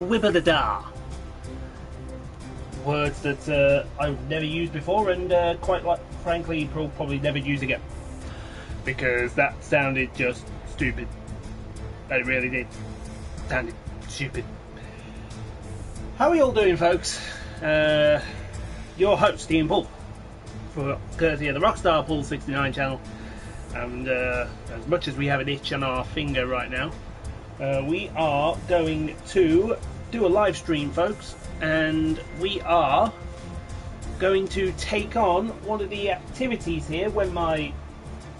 Wibbada Words that uh, I've never used before and uh, quite like, frankly, probably never use again. Because that sounded just stupid. It really did. Sounded stupid. How are you all doing, folks? Uh, your host, Ian Paul, for courtesy of the Rockstar Poole 69 channel. And uh, as much as we have an itch on our finger right now, uh, we are going to do a live stream, folks, and we are going to take on one of the activities here when my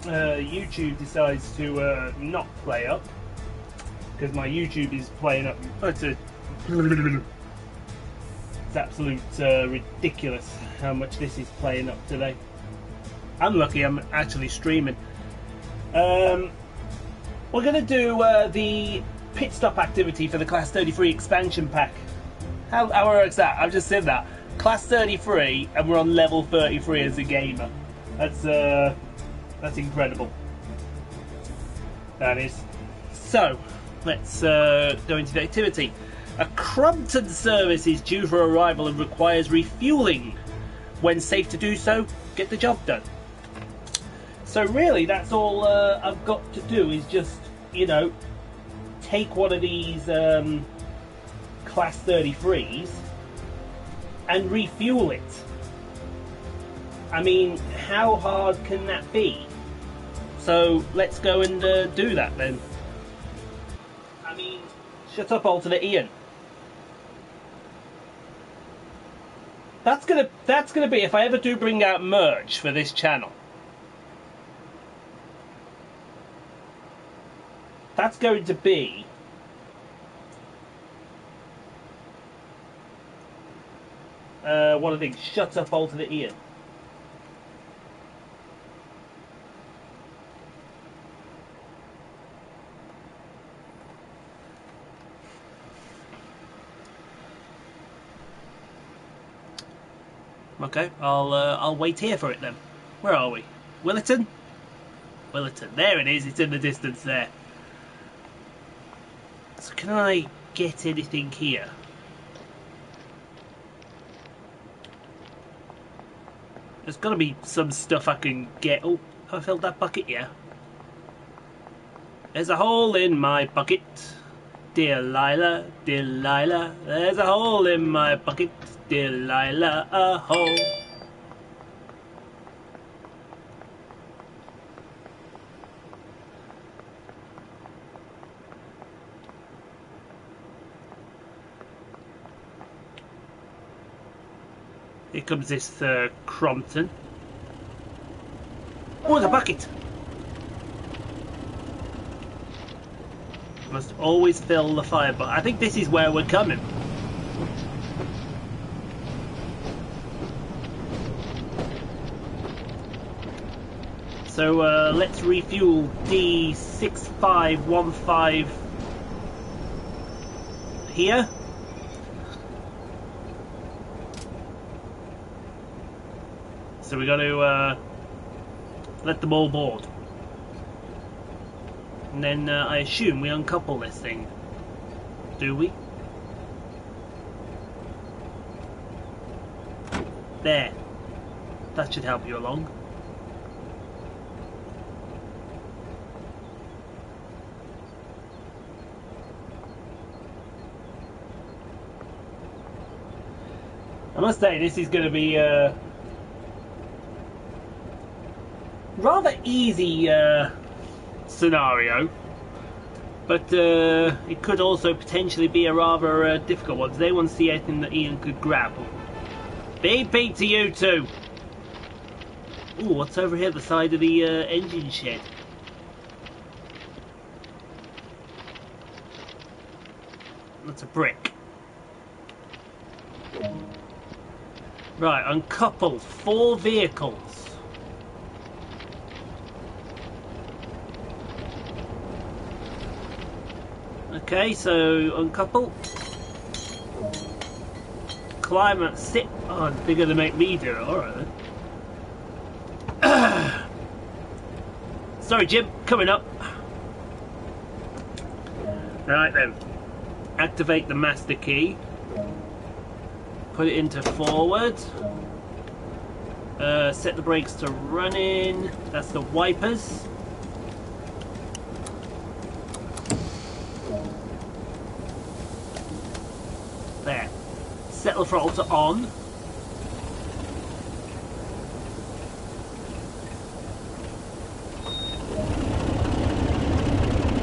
uh, YouTube decides to uh, not play up because my YouTube is playing up. It's, a, it's absolute uh, ridiculous how much this is playing up today. I'm lucky I'm actually streaming. Um, we're going to do uh, the pit stop activity for the Class 33 expansion pack. How, how works that? I've just said that. Class 33, and we're on level 33 as a gamer. That's uh, that's incredible. That is. So, let's uh, go into the activity. A Crompton service is due for arrival and requires refueling. When safe to do so, get the job done. So really, that's all uh, I've got to do is just, you know, take one of these um, class 33s and refuel it. I mean, how hard can that be? So let's go and uh, do that then. I mean, shut up, alternate Ian. That's gonna that's gonna be if I ever do bring out merch for this channel. That's going to be uh, one of these. Shut up, alternate Ian. Okay, I'll uh, I'll wait here for it then. Where are we? Williton? Williton. There it is. It's in the distance there. Can I get anything here? There's got to be some stuff I can get. Oh, I filled that bucket? Yeah. There's a hole in my bucket. Delilah, Delilah, there's a hole in my bucket. dear Delilah, a hole. Comes this uh, Crompton. Oh, the bucket! Must always fill the fire, but I think this is where we're coming. So uh, let's refuel D6515 here. So we got to uh, let them all board. And then uh, I assume we uncouple this thing. Do we? There. That should help you along. I must say, this is going to be uh, rather easy uh, scenario, but uh, it could also potentially be a rather uh, difficult one. Does anyone see anything that Ian could grab? BP to you too. Ooh, what's over here the side of the uh, engine shed? That's a brick. Right, uncouple four vehicles. Okay, so uncouple. Climb Climate sit. Oh, they're gonna make me do it. Alright then. Sorry, Jim. Coming up. Right then. activate the master key, put it into forward, uh, set the brakes to running, that's the wipers. There. The throttle to on.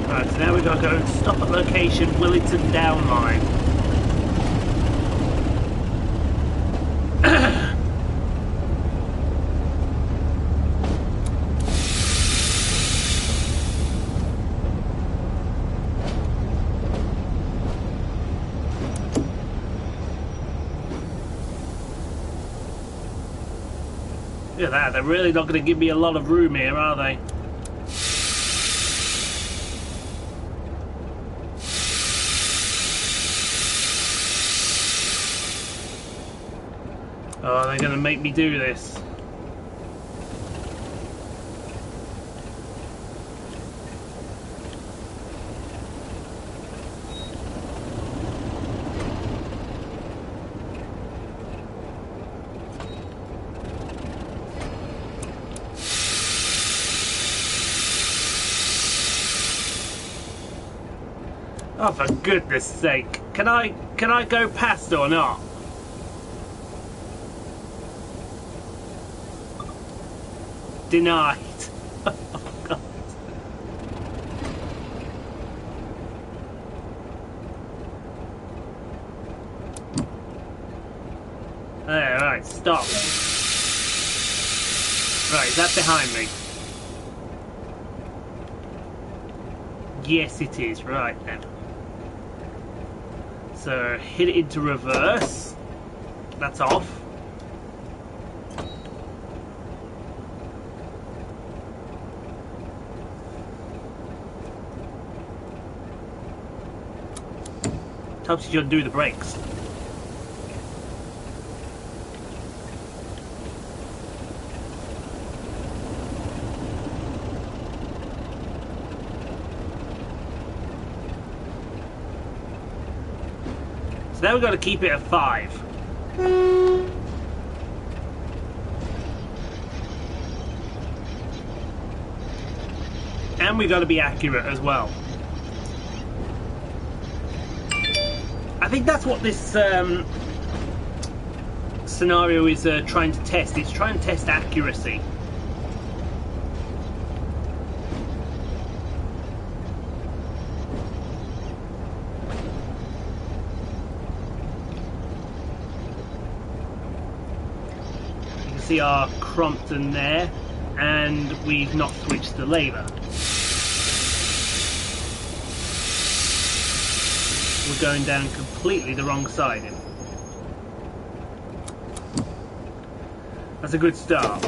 Right, so now we've got to go and stop at location Williton Down That, they're really not going to give me a lot of room here, are they? Oh, they're going to make me do this. Oh, for goodness sake. Can I, can I go past or not? Denied. Oh. There, right, stop. Right, is that behind me? Yes, it is. Right then. So hit it into reverse. That's off. Helps you undo the brakes. Now we've got to keep it at five. And we've got to be accurate as well. I think that's what this um, scenario is uh, trying to test. It's trying to test accuracy. See our Crompton there, and we've not switched the lever. We're going down completely the wrong side. That's a good start.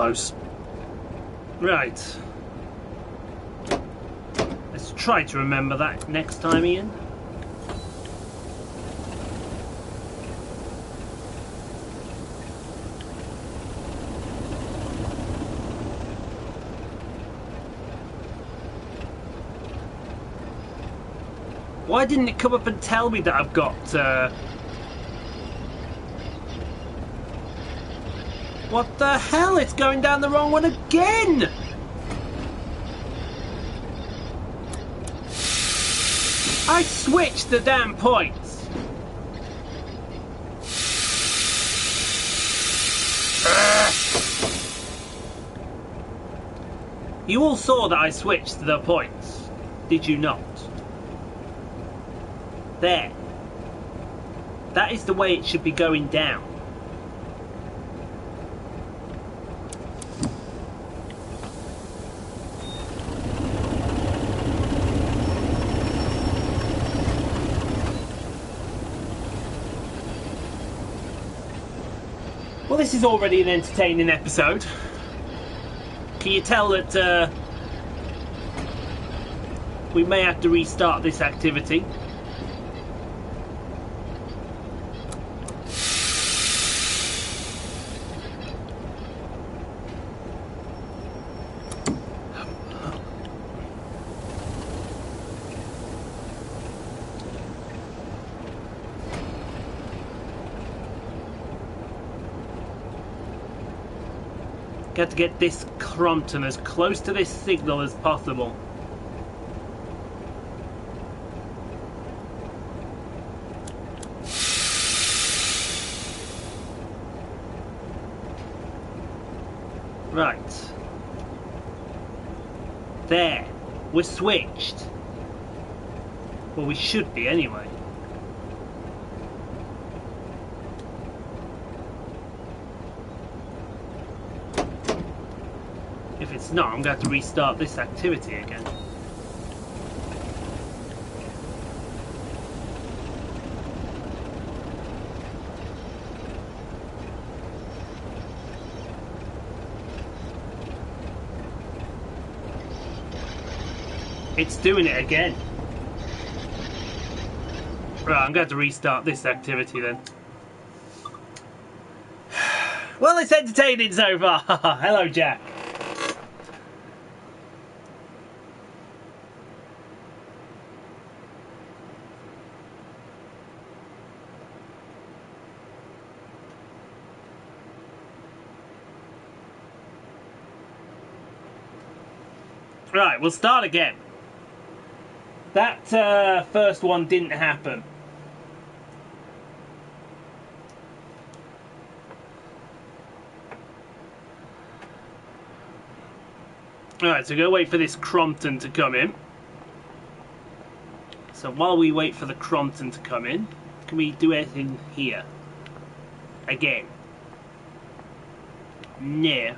Close. Right. Let's try to remember that next time, Ian. Why didn't it come up and tell me that I've got uh, What the hell? It's going down the wrong one again! I switched the damn points! You all saw that I switched the points. Did you not? There. That is the way it should be going down. This is already an entertaining episode. Can you tell that uh, we may have to restart this activity? Got to get this Crompton as close to this signal as possible. Right. There. We're switched. Well, we should be anyway. If it's not, I'm going to have to restart this activity again. It's doing it again. Right, I'm going to to restart this activity then. Well, it's entertaining so far. Hello, Jack. Right, we'll start again. That uh, first one didn't happen. Alright, so go wait for this Crompton to come in. So while we wait for the Crompton to come in, can we do anything here? Again. No.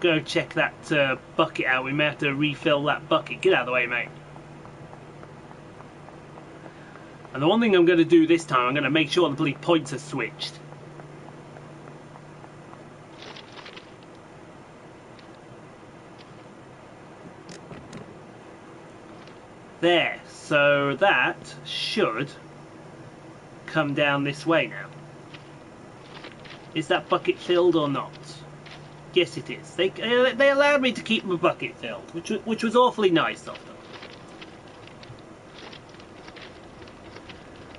Go check that uh, bucket out. We may have to refill that bucket. Get out of the way, mate. And the one thing I'm going to do this time, I'm going to make sure the bloody points are switched. There. So that should come down this way now. Is that bucket filled or not? Yes, it is. They uh, they allowed me to keep my bucket filled, which which was awfully nice of them.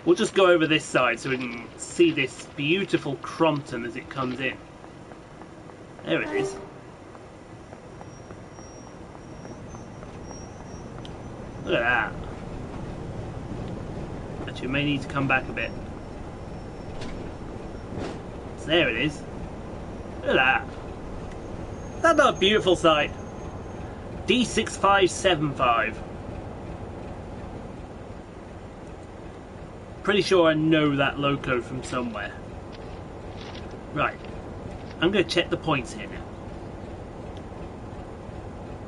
We'll just go over this side so we can see this beautiful Crompton as it comes in. There it is. Look at that. Actually, may need to come back a bit. So there it is. Look at that. That's a beautiful sight. D6575. Pretty sure I know that loco from somewhere. Right. I'm going to check the points here now.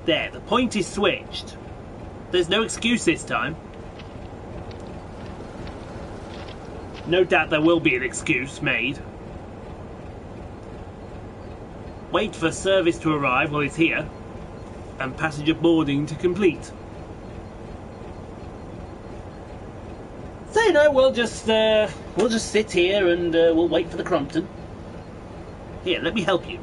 There, the point is switched. There's no excuse this time. No doubt there will be an excuse made. Wait for service to arrive while it's here, and passenger boarding to complete. So you know, we'll just uh, we'll just sit here and uh, we'll wait for the Crompton. Here, let me help you.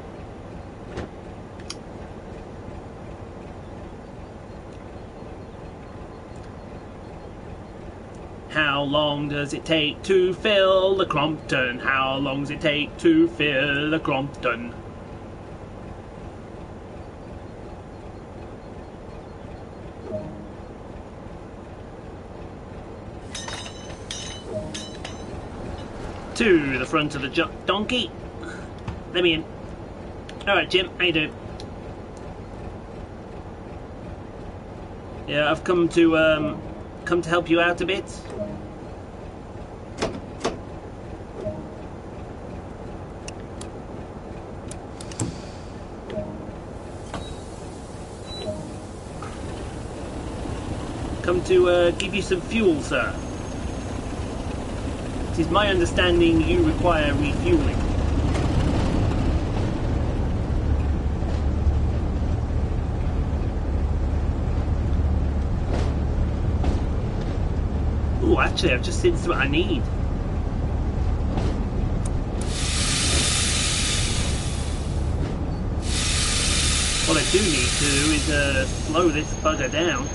How long does it take to fill the Crompton? How long does it take to fill the Crompton? To the front of the donkey. Let me in. Alright, Jim, how you doing? Yeah, I've come to um, come to help you out a bit. Come to uh, give you some fuel, sir. Is my understanding you require refueling. Oh, actually, I've just seen what I need. What I do need to do is uh, slow this bugger down.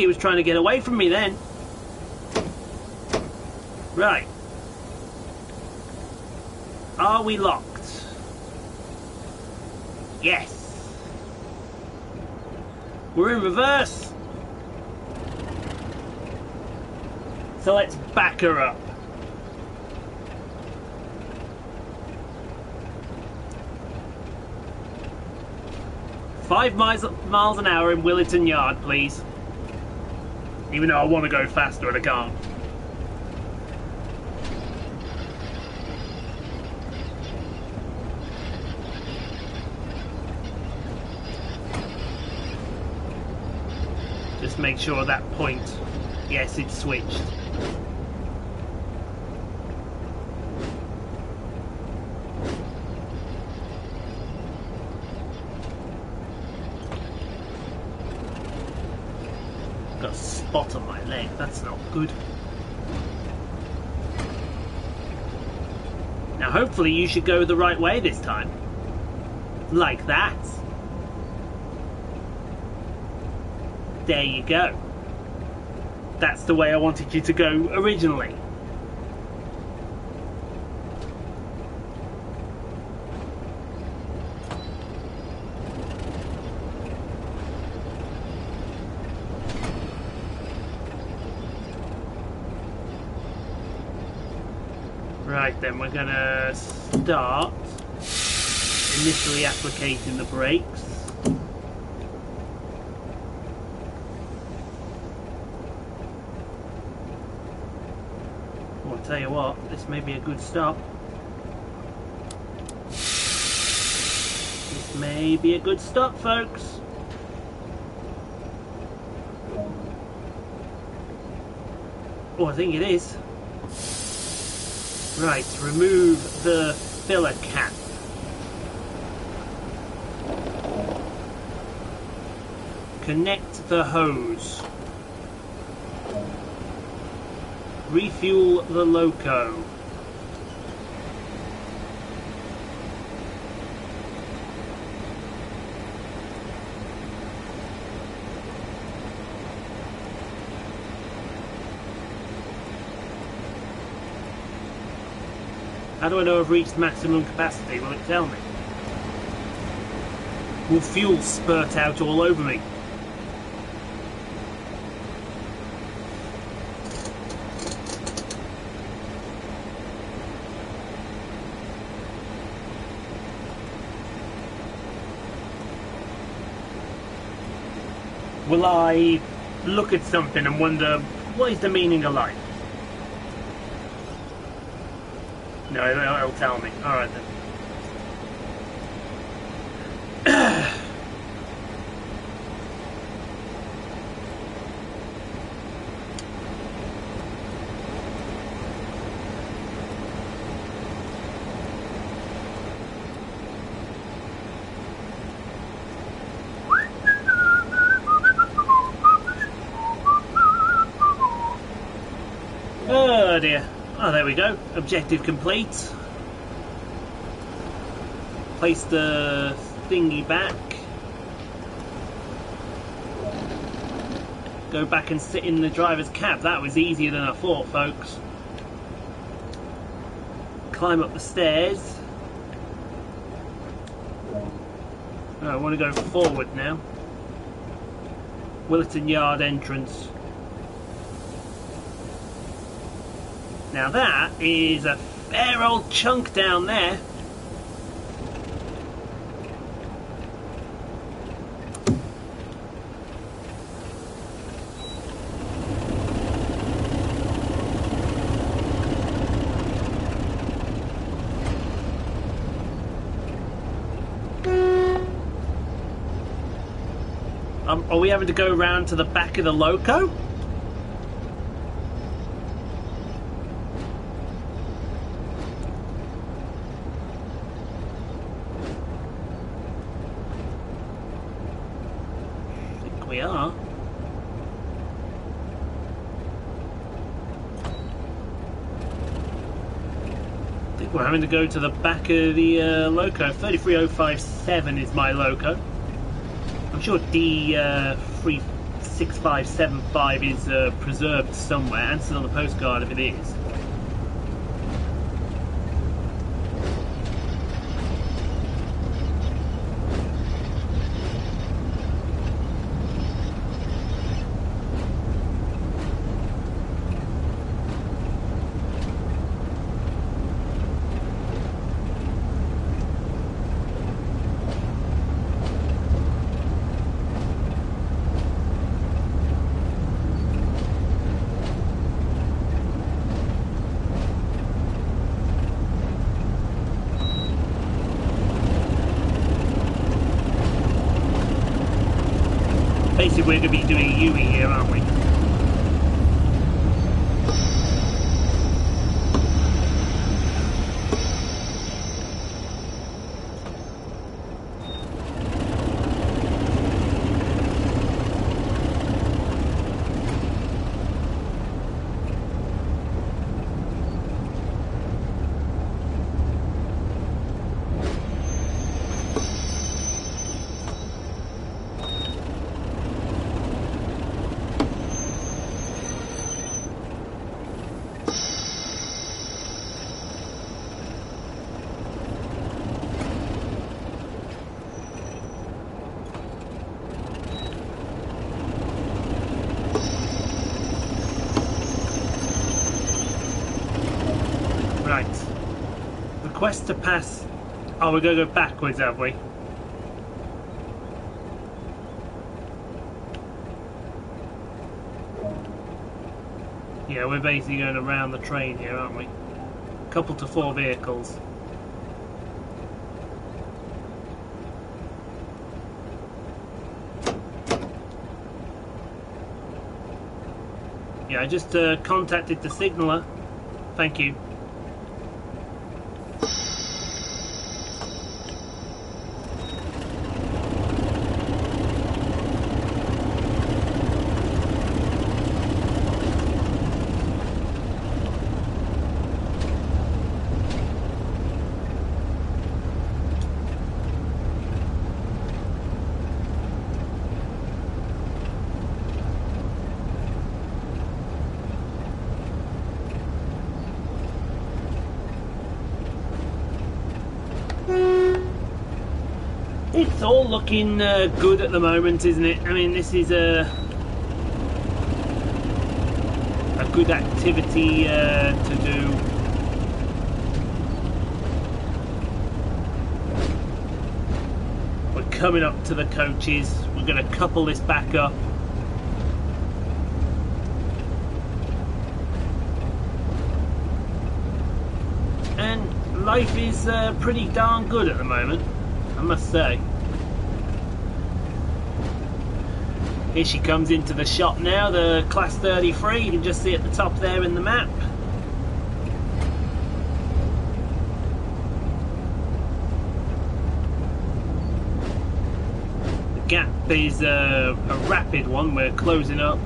He was trying to get away from me then. Right. Are we locked? Yes. We're in reverse. So let's back her up. Five miles, miles an hour in Williton Yard, please. Even though I want to go faster and I can't. Just make sure that point. Yes, it's switched. Got a spot on my leg. That's not good. Now, hopefully, you should go the right way this time. Like that. There you go. That's the way I wanted you to go originally. Right then, we're gonna start initially applicating the brakes. Well, I'll tell you what, this may be a good stop. This may be a good stop, folks. Oh, I think it is. Right, remove the filler cap. Connect the hose. Refuel the loco. How do I know I've reached maximum capacity? Will it tell me? Will fuel spurt out all over me? Will I look at something and wonder what is the meaning of life? No, it'll tell me. All right then. Oh dear. Oh, there we go. Objective complete. Place the thingy back. Go back and sit in the driver's cab. That was easier than I thought, folks. Climb up the stairs. Oh, I want to go forward now. Williton Yard entrance. Now that is a fair old chunk down there. Um, are we having to go round to the back of the loco? I think we are. I think we're having to go to the back of the uh, loco. 33057 is my loco. I'm sure D uh, is uh, preserved somewhere. Answered on the postcard if it is. Basically, we're going to be doing Yui here, aren't we? Right. To pass. Oh, we're going to go backwards, have we? Yeah, we're basically going around the train here, aren't we? Couple to four vehicles. Yeah, I just uh, contacted the signaller. Thank you. It's all looking uh, good at the moment, isn't it? I mean, this is a a good activity uh, to do. We're coming up to the coaches. We're going to couple this back up. And life is uh, pretty darn good at the moment. I must say. Here she comes into the shop now, the Class 33, you can just see at the top there in the map. The gap is uh, a rapid one, we're closing up.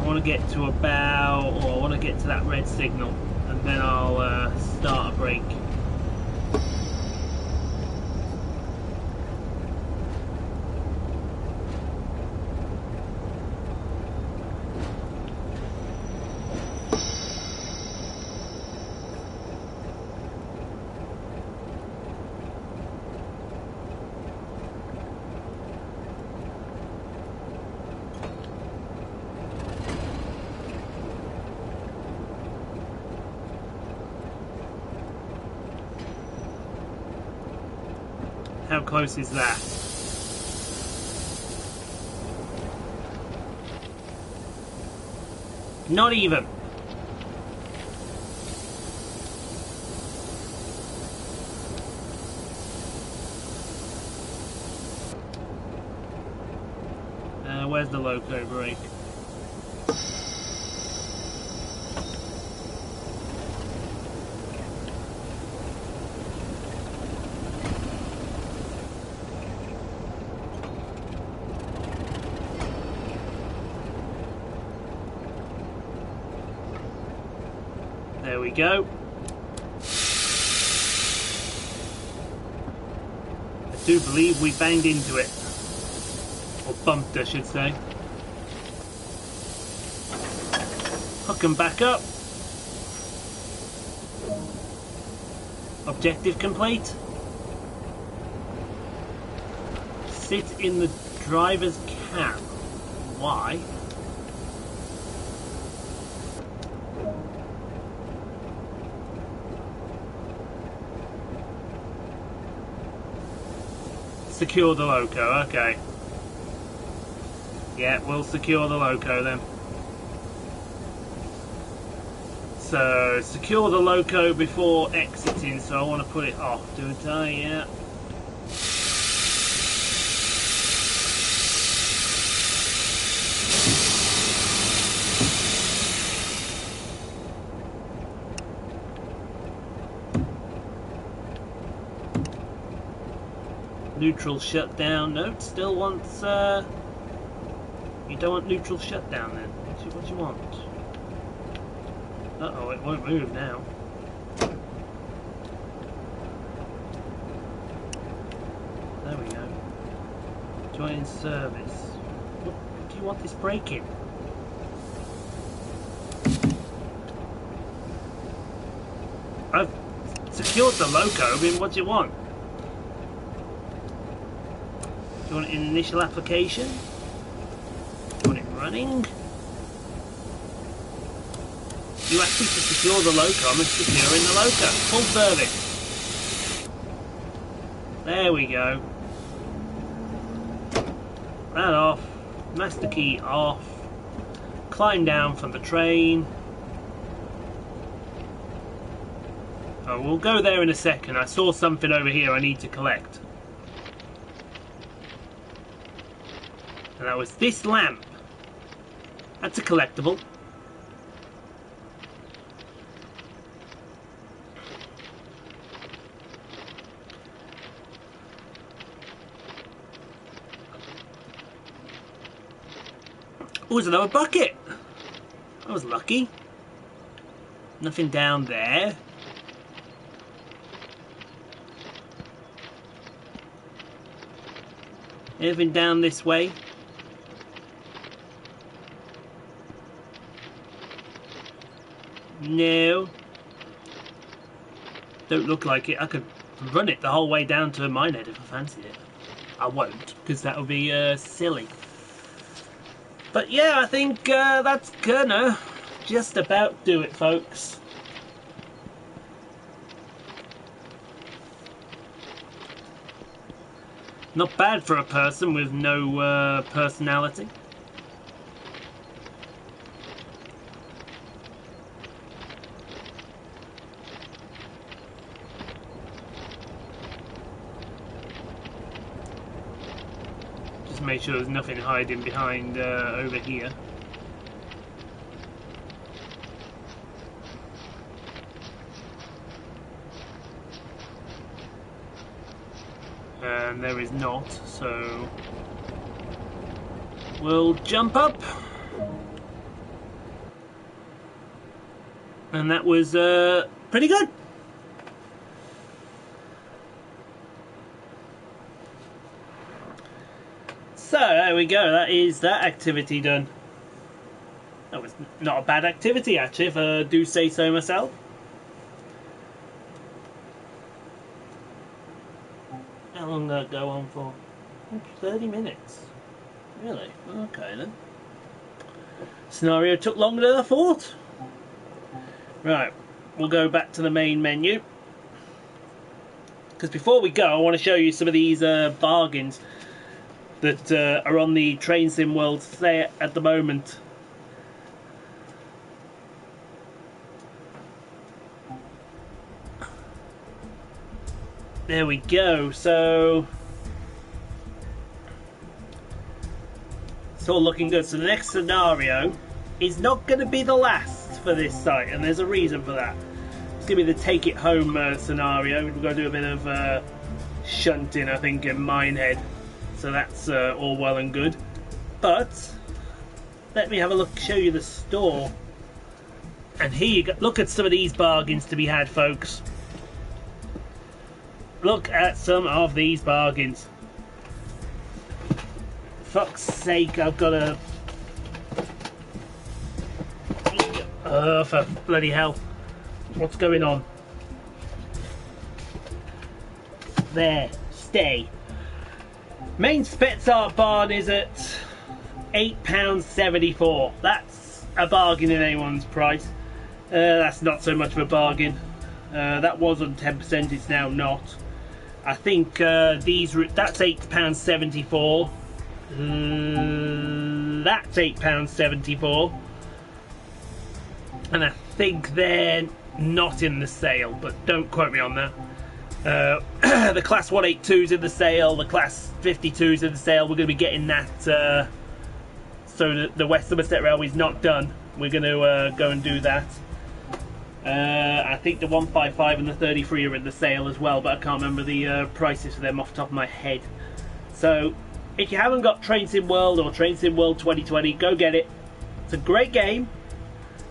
I want to get to about, or I want to get to that red signal, and then I'll uh, start a break. How close is that? Not even. Uh, where's the loco brake? Go. I do believe we banged into it. Or bumped, I should say. Hook 'em back up. Objective complete. Sit in the driver's cab. Why? Secure the loco, okay. Yeah, we'll secure the loco then. So, secure the loco before exiting, so I want to put it off, don't I? Yeah. Neutral shutdown. No, still wants. Uh, you don't want neutral shutdown then. What do you, what do you want? Uh oh, it won't move now. There we go. Join service. What, what do you want this braking? I've secured the loco. I mean, what do you want? Do you want it in initial application? You want it running? You actually to secure the loco, I'm securing the loco. Full service. There we go. That off. Master key off. Climb down from the train. Oh, we'll go there in a second. I saw something over here I need to collect. And that was this lamp. That's a collectible. Oh, there's another bucket. I was lucky. Nothing down there. Anything down this way? No. Don't look like it. I could run it the whole way down to Minehead if I fancied it. I won't, because that would be uh, silly. But yeah, I think uh, that's gonna just about do it, folks. Not bad for a person with no uh, personality. make sure there's nothing hiding behind uh, over here. And there is not, so we'll jump up. And that was uh, pretty good. There we go. That is that activity done. That was not a bad activity actually, if I do say so myself. How long did that go on for? 30 minutes. Really? Okay then. Scenario took longer than I thought. Right, we'll go back to the main menu. Because before we go, I want to show you some of these uh, bargains that uh, are on the Train Sim World sale at the moment. There we go. So it's all looking good. So the next scenario is not going to be the last for this site, and there's a reason for that. It's going to be the take it home uh, scenario. We've got to do a bit of uh, shunting, I think, in Minehead. So that's uh, all well and good. But let me have a look, show you the store. And here you go. Look at some of these bargains to be had, folks. Look at some of these bargains. Fuck's sake, I've got a... Oh, for bloody hell. What's going on? There, stay. Main Spessart Bahn is at £8.74. That's a bargain in anyone's price. Uh, that's not so much of a bargain. Uh, that was on 10%, it's now not. I think uh, these that's eight pounds seventy four. Mm, that's eight pounds seventy four, and I think they're not in the sale, but don't quote me on that. Uh, the class 182 is in the sale, the class 52 is in the sale. We're going to be getting that. Uh, so the, the West Somerset Railway is not done. We're going to uh, go and do that. Uh, I think the 155 and the 33 are in the sale as well, but I can't remember the uh, prices for them off the top of my head. So, if you haven't got Train Sim World or Train Sim World 2020, go get it. It's a great game.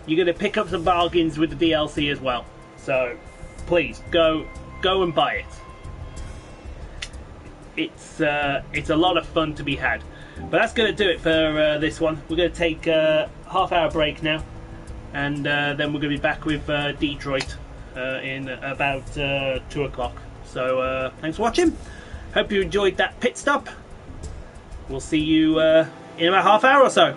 You're going to pick up some bargains with the DLC as well. So, please go go and buy it. It's uh, it's a lot of fun to be had. But that's going to do it for uh, this one. We're going to take a half hour break now and uh, then we're going to be back with uh, Detroit uh, in about uh, 2 o'clock. So uh, thanks for watching. Hope you enjoyed that pit stop. We'll see you uh, in about half hour or so.